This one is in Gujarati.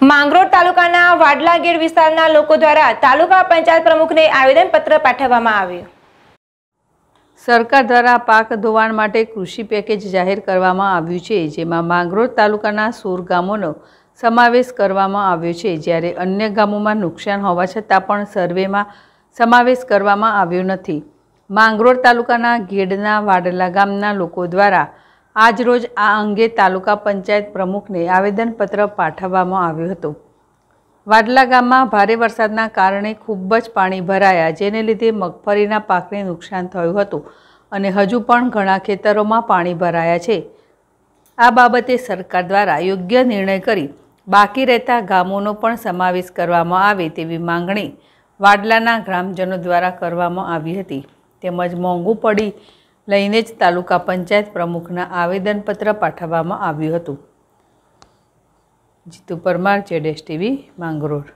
માંગરોળ તાલુકાના વાડલા ગેડ વિસ્તારના લોકો દ્વારા તાલુકા પંચાયત પ્રમુખને આવેદનપત્ર પાઠવવામાં આવ્યું. સરકાર દ્વારા પાક ધોવાણ માટે કૃષિ પેકેજ જાહેર કરવામાં આવ્યું છે, જેમાં માંગરોળ તાલુકાના સોર ગામોનો સમાવેશ કરવામાં આવ્યો છે, જ્યારે અન્ય ગામોમાં નુકસાન હોવા છતાં પણ સર્વેમાં સમાવેશ કરવામાં આવ્યો નથી. માંગરોળ તાલુકાના ગેડના વાડલા ગામના લોકો દ્વારા આજરોજ આ અંગે તાલુકા પંચાયત પ્રમુખને આવેદનપત્ર પાઠવવામાં આવ્યું હતું. વાડલા ગામમાં ભારે વરસાદના કારણે ખૂબ જ પાણી ભરાયા, જેને લીધે મગફળીના પાકને નુકસાન થયું હતું અને હજુ પણ ઘણા ખેતરોમાં પાણી ભરાયા છે. આ બાબતે સરકાર દ્વારા યોગ્ય નિર્ણય કરી બાકી રહેતા ગામોનો પણ સમાવેશ કરવામાં આવે તેવી માંગણી વાડલાના ગ્રામજનો દ્વારા કરવામાં આવી હતી. તેમજ મોંઘું પડી લઈને જ તાલુકા પંચાયત પ્રમુખના આવેદનપત્ર પાઠવવામાં આવ્યું હતું. જીતુ પરમાર જેડેશ ટીવી માંગરોળ.